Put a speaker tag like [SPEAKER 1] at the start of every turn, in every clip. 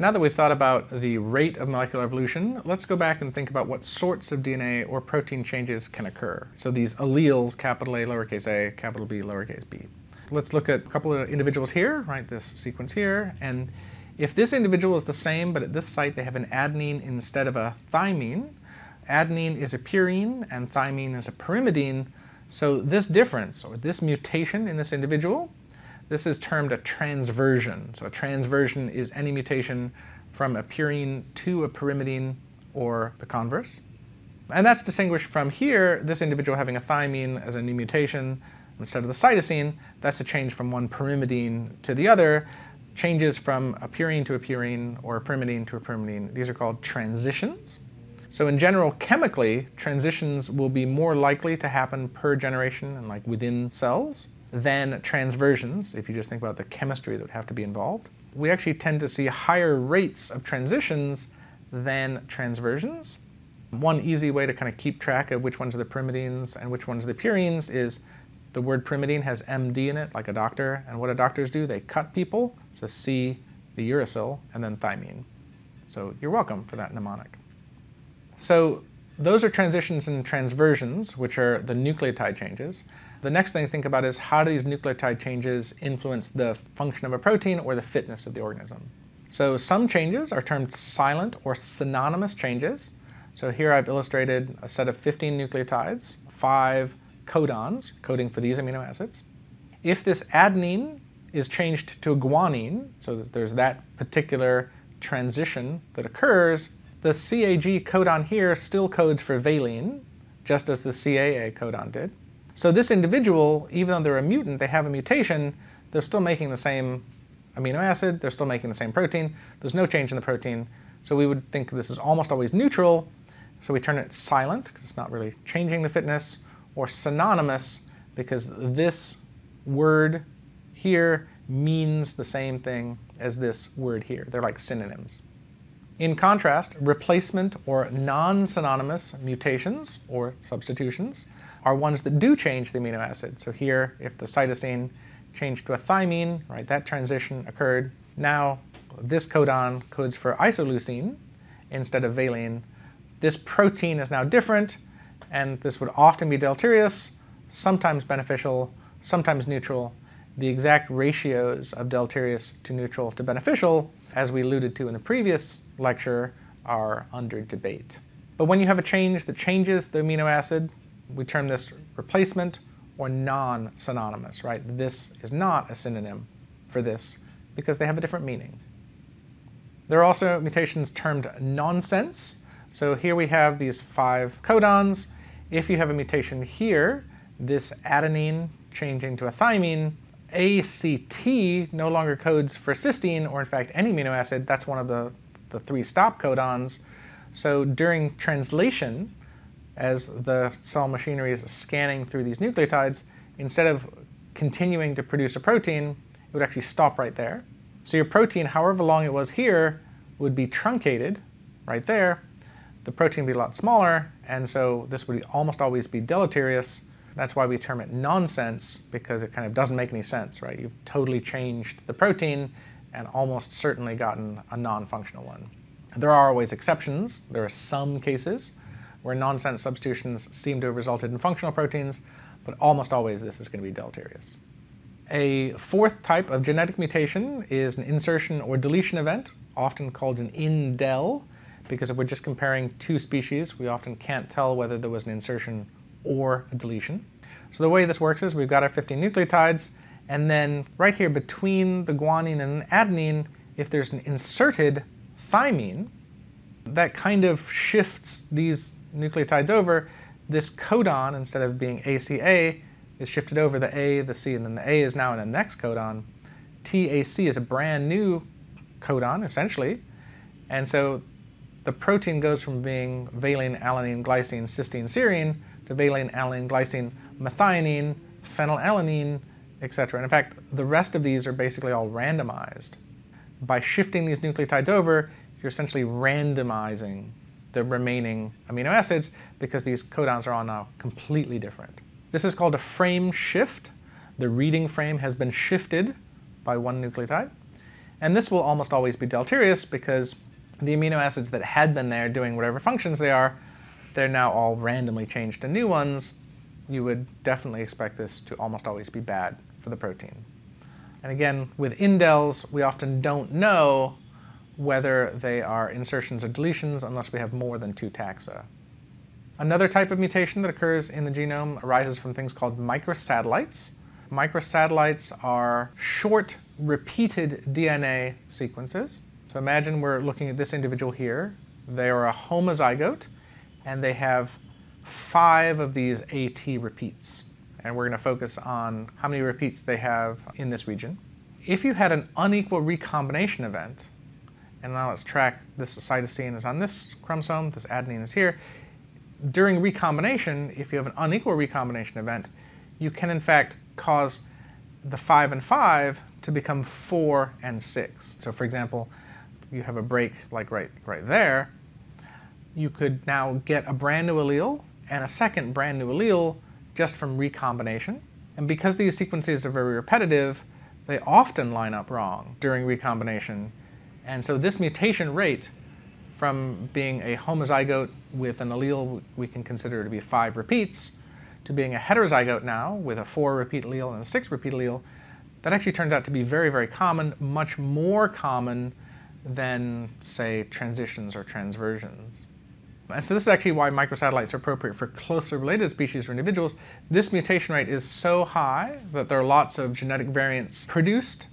[SPEAKER 1] Now that we've thought about the rate of molecular evolution, let's go back and think about what sorts of DNA or protein changes can occur. So these alleles, capital A, lowercase a, capital B, lowercase b. Let's look at a couple of individuals here, right, this sequence here, and if this individual is the same, but at this site they have an adenine instead of a thymine, adenine is a purine and thymine is a pyrimidine, so this difference, or this mutation in this individual, this is termed a transversion. So a transversion is any mutation from a purine to a pyrimidine or the converse. And that's distinguished from here, this individual having a thymine as a new mutation instead of the cytosine, that's a change from one pyrimidine to the other. Changes from a purine to a purine or a pyrimidine to a pyrimidine, these are called transitions. So in general, chemically, transitions will be more likely to happen per generation and like within cells than transversions, if you just think about the chemistry that would have to be involved. We actually tend to see higher rates of transitions than transversions. One easy way to kind of keep track of which ones are the pyrimidines and which ones are the purines is the word pyrimidine has MD in it, like a doctor, and what do doctors do? They cut people, so C, the uracil, and then thymine. So you're welcome for that mnemonic. So those are transitions and transversions, which are the nucleotide changes. The next thing to think about is how do these nucleotide changes influence the function of a protein or the fitness of the organism. So some changes are termed silent or synonymous changes. So here I've illustrated a set of 15 nucleotides, five codons coding for these amino acids. If this adenine is changed to guanine, so that there's that particular transition that occurs, the CAG codon here still codes for valine, just as the CAA codon did. So this individual, even though they're a mutant, they have a mutation, they're still making the same amino acid, they're still making the same protein, there's no change in the protein. So we would think this is almost always neutral, so we turn it silent, because it's not really changing the fitness, or synonymous, because this word here means the same thing as this word here. They're like synonyms. In contrast, replacement or non-synonymous mutations or substitutions are ones that do change the amino acid. So here, if the cytosine changed to a thymine, right, that transition occurred. Now, this codon codes for isoleucine instead of valine. This protein is now different, and this would often be deleterious, sometimes beneficial, sometimes neutral. The exact ratios of deleterious to neutral to beneficial as we alluded to in the previous lecture, are under debate. But when you have a change that changes the amino acid, we term this replacement or non-synonymous, right? This is not a synonym for this because they have a different meaning. There are also mutations termed nonsense. So here we have these five codons. If you have a mutation here, this adenine changing to a thymine, ACT no longer codes for cysteine or in fact any amino acid. That's one of the, the three stop codons. So during translation, as the cell machinery is scanning through these nucleotides, instead of continuing to produce a protein, it would actually stop right there. So your protein, however long it was here, would be truncated right there. The protein would be a lot smaller, and so this would almost always be deleterious that's why we term it nonsense, because it kind of doesn't make any sense, right? You've totally changed the protein and almost certainly gotten a non-functional one. There are always exceptions. There are some cases where nonsense substitutions seem to have resulted in functional proteins, but almost always this is going to be deleterious. A fourth type of genetic mutation is an insertion or deletion event, often called an indel, because if we're just comparing two species, we often can't tell whether there was an insertion or a deletion. So the way this works is we've got our 15 nucleotides, and then right here between the guanine and adenine, if there's an inserted thymine, that kind of shifts these nucleotides over. This codon, instead of being ACA, is shifted over the A, the C, and then the A is now in the next codon. TAC is a brand new codon, essentially. And so the protein goes from being valine, alanine, glycine, cysteine, serine to valine, alanine, glycine, methionine, phenylalanine, etc. And in fact, the rest of these are basically all randomized. By shifting these nucleotides over, you're essentially randomizing the remaining amino acids because these codons are all now completely different. This is called a frame shift. The reading frame has been shifted by one nucleotide. And this will almost always be deleterious because the amino acids that had been there doing whatever functions they are, they're now all randomly changed to new ones. You would definitely expect this to almost always be bad for the protein. And again, with indels, we often don't know whether they are insertions or deletions unless we have more than two taxa. Another type of mutation that occurs in the genome arises from things called microsatellites. Microsatellites are short, repeated DNA sequences. So imagine we're looking at this individual here. They are a homozygote, and they have five of these AT repeats. And we're going to focus on how many repeats they have in this region. If you had an unequal recombination event, and now let's track this cytosine is on this chromosome, this adenine is here. During recombination, if you have an unequal recombination event, you can in fact cause the 5 and 5 to become 4 and 6. So for example, you have a break like right, right there, you could now get a brand new allele and a second brand new allele just from recombination. And because these sequences are very repetitive, they often line up wrong during recombination. And so this mutation rate from being a homozygote with an allele we can consider to be five repeats to being a heterozygote now with a four repeat allele and a six repeat allele, that actually turns out to be very, very common, much more common than, say, transitions or transversions. And so this is actually why microsatellites are appropriate for closely related species or individuals. This mutation rate is so high that there are lots of genetic variants produced.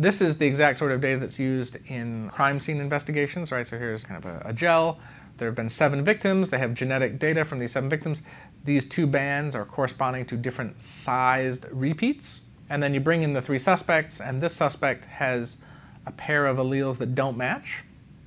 [SPEAKER 1] This is the exact sort of data that's used in crime scene investigations, right? So here's kind of a, a gel. There have been seven victims. They have genetic data from these seven victims. These two bands are corresponding to different sized repeats. And then you bring in the three suspects, and this suspect has a pair of alleles that don't match.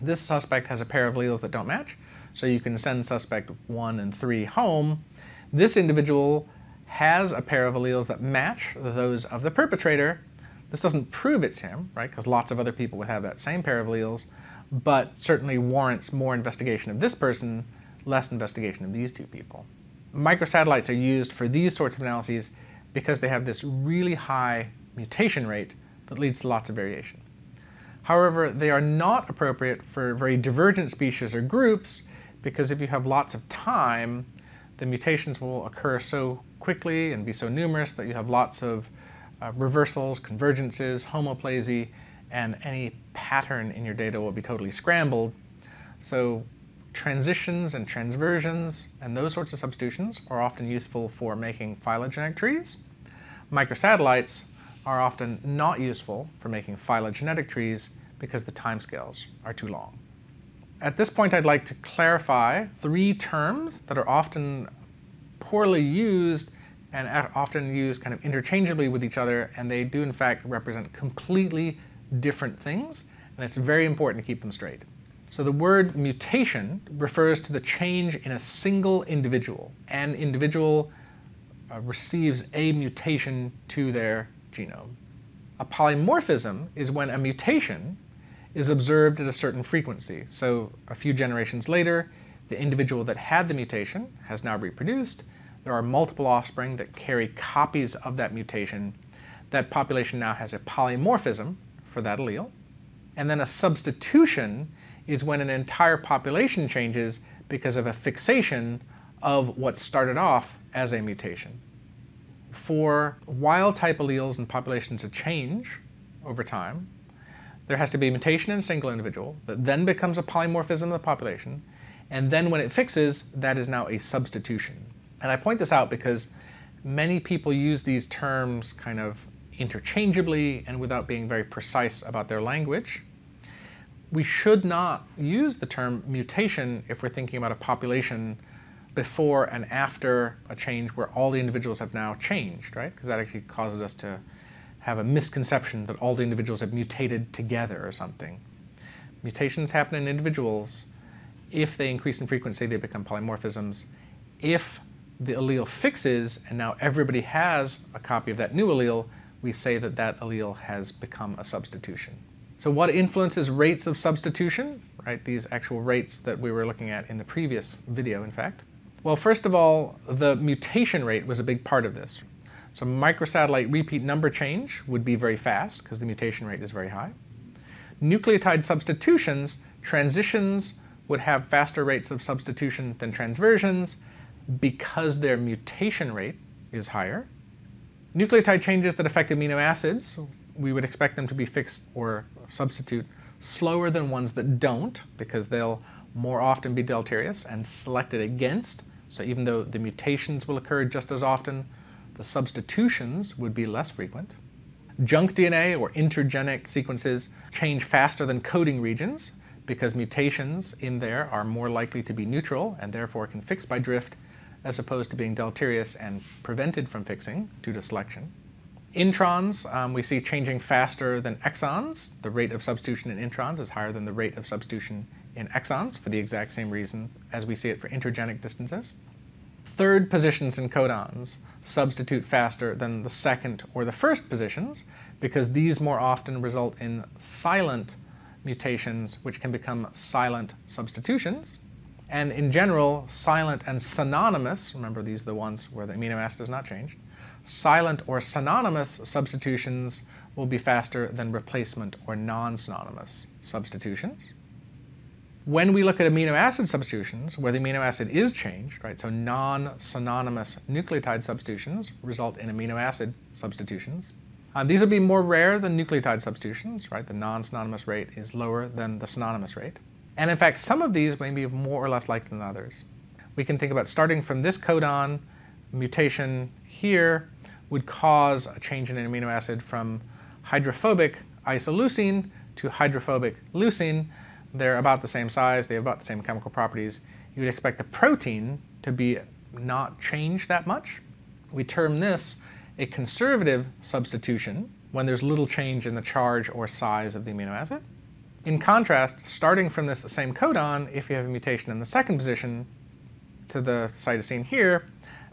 [SPEAKER 1] This suspect has a pair of alleles that don't match. So you can send suspect one and three home. This individual has a pair of alleles that match those of the perpetrator. This doesn't prove it's him, right? Because lots of other people would have that same pair of alleles, but certainly warrants more investigation of this person, less investigation of these two people. Microsatellites are used for these sorts of analyses because they have this really high mutation rate that leads to lots of variation. However, they are not appropriate for very divergent species or groups because if you have lots of time, the mutations will occur so quickly and be so numerous that you have lots of uh, reversals, convergences, homoplasy, and any pattern in your data will be totally scrambled. So transitions and transversions and those sorts of substitutions are often useful for making phylogenetic trees. Microsatellites are often not useful for making phylogenetic trees because the timescales are too long. At this point, I'd like to clarify three terms that are often poorly used and often used kind of interchangeably with each other, and they do in fact represent completely different things, and it's very important to keep them straight. So the word mutation refers to the change in a single individual. An individual uh, receives a mutation to their genome. A polymorphism is when a mutation is observed at a certain frequency. So a few generations later, the individual that had the mutation has now reproduced. There are multiple offspring that carry copies of that mutation. That population now has a polymorphism for that allele. And then a substitution is when an entire population changes because of a fixation of what started off as a mutation. For wild type alleles and populations to change over time, there has to be a mutation in a single individual that then becomes a polymorphism of the population, and then when it fixes, that is now a substitution. And I point this out because many people use these terms kind of interchangeably and without being very precise about their language. We should not use the term mutation if we're thinking about a population before and after a change where all the individuals have now changed, right? Because that actually causes us to have a misconception that all the individuals have mutated together or something. Mutations happen in individuals. If they increase in frequency, they become polymorphisms. If the allele fixes and now everybody has a copy of that new allele, we say that that allele has become a substitution. So what influences rates of substitution, right? These actual rates that we were looking at in the previous video, in fact. Well, first of all, the mutation rate was a big part of this. So microsatellite repeat number change would be very fast because the mutation rate is very high. Nucleotide substitutions, transitions would have faster rates of substitution than transversions because their mutation rate is higher. Nucleotide changes that affect amino acids, oh. we would expect them to be fixed or substitute slower than ones that don't because they'll more often be deleterious and selected against. So even though the mutations will occur just as often, the substitutions would be less frequent. Junk DNA or intergenic sequences change faster than coding regions because mutations in there are more likely to be neutral and therefore can fix by drift as opposed to being deleterious and prevented from fixing due to selection. Introns, um, we see changing faster than exons. The rate of substitution in introns is higher than the rate of substitution in exons for the exact same reason as we see it for intergenic distances. Third positions in codons substitute faster than the second or the first positions because these more often result in silent mutations which can become silent substitutions. And in general, silent and synonymous, remember these are the ones where the amino acid has not changed, silent or synonymous substitutions will be faster than replacement or non-synonymous substitutions. When we look at amino acid substitutions, where the amino acid is changed, right, so non-synonymous nucleotide substitutions result in amino acid substitutions. Uh, these will be more rare than nucleotide substitutions, right? The non-synonymous rate is lower than the synonymous rate. And in fact, some of these may be more or less likely than others. We can think about starting from this codon, mutation here would cause a change in an amino acid from hydrophobic isoleucine to hydrophobic leucine. They're about the same size, they have about the same chemical properties. You would expect the protein to be not changed that much. We term this a conservative substitution when there's little change in the charge or size of the amino acid. In contrast, starting from this same codon, if you have a mutation in the second position to the cytosine here,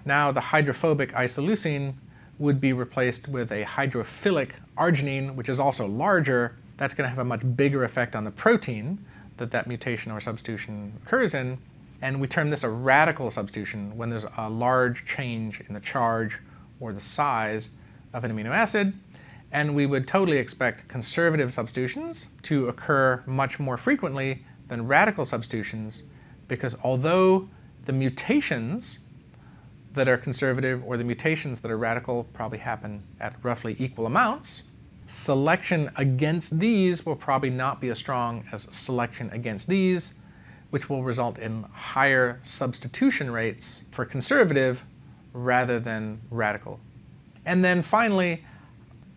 [SPEAKER 1] now the hydrophobic isoleucine would be replaced with a hydrophilic arginine, which is also larger. That's going to have a much bigger effect on the protein that that mutation or substitution occurs in. And we term this a radical substitution when there's a large change in the charge or the size of an amino acid and we would totally expect conservative substitutions to occur much more frequently than radical substitutions because although the mutations that are conservative or the mutations that are radical probably happen at roughly equal amounts, selection against these will probably not be as strong as selection against these, which will result in higher substitution rates for conservative rather than radical. And then finally,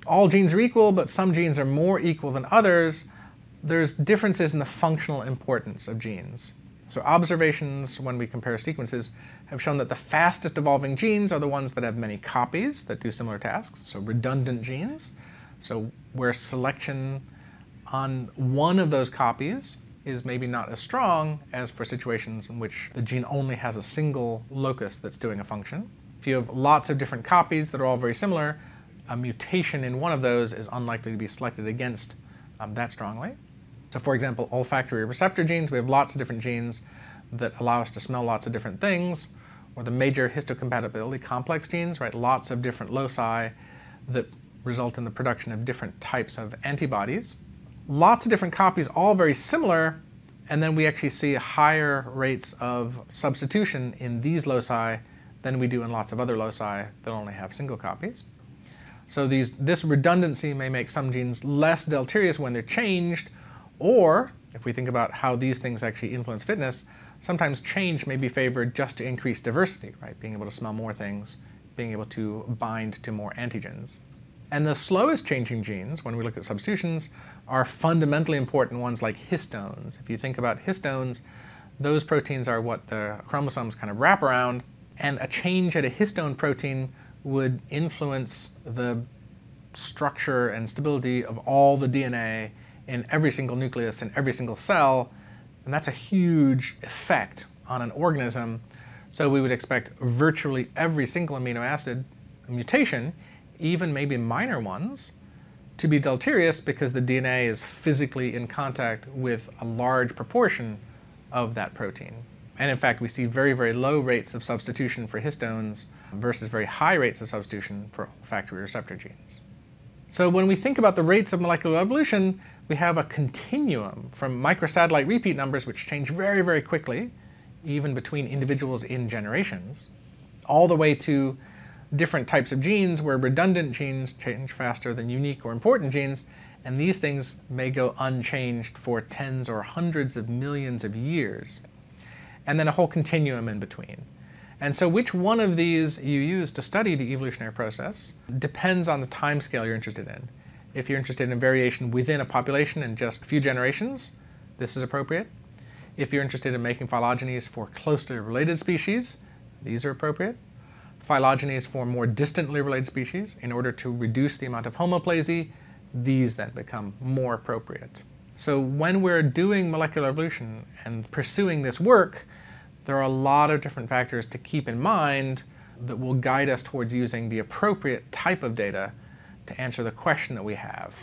[SPEAKER 1] all genes are equal, but some genes are more equal than others, there's differences in the functional importance of genes. So observations when we compare sequences have shown that the fastest evolving genes are the ones that have many copies that do similar tasks, so redundant genes. So where selection on one of those copies is maybe not as strong as for situations in which the gene only has a single locus that's doing a function. If you have lots of different copies that are all very similar, a mutation in one of those is unlikely to be selected against um, that strongly. So for example, olfactory receptor genes, we have lots of different genes that allow us to smell lots of different things, or the major histocompatibility complex genes, right? Lots of different loci that result in the production of different types of antibodies. Lots of different copies, all very similar, and then we actually see higher rates of substitution in these loci than we do in lots of other loci that only have single copies. So these, this redundancy may make some genes less deleterious when they're changed, or if we think about how these things actually influence fitness, sometimes change may be favored just to increase diversity, right? Being able to smell more things, being able to bind to more antigens. And the slowest changing genes, when we look at substitutions, are fundamentally important ones like histones. If you think about histones, those proteins are what the chromosomes kind of wrap around, and a change at a histone protein would influence the structure and stability of all the DNA in every single nucleus in every single cell, and that's a huge effect on an organism. So we would expect virtually every single amino acid mutation, even maybe minor ones, to be deleterious because the DNA is physically in contact with a large proportion of that protein. And in fact, we see very, very low rates of substitution for histones versus very high rates of substitution for olfactory receptor genes. So when we think about the rates of molecular evolution, we have a continuum from microsatellite repeat numbers, which change very, very quickly, even between individuals in generations, all the way to different types of genes where redundant genes change faster than unique or important genes, and these things may go unchanged for tens or hundreds of millions of years. And then a whole continuum in between. And so which one of these you use to study the evolutionary process depends on the time scale you're interested in. If you're interested in variation within a population in just a few generations, this is appropriate. If you're interested in making phylogenies for closely related species, these are appropriate. Phylogenies for more distantly related species, in order to reduce the amount of homoplasy, these then become more appropriate. So when we're doing molecular evolution and pursuing this work, there are a lot of different factors to keep in mind that will guide us towards using the appropriate type of data to answer the question that we have.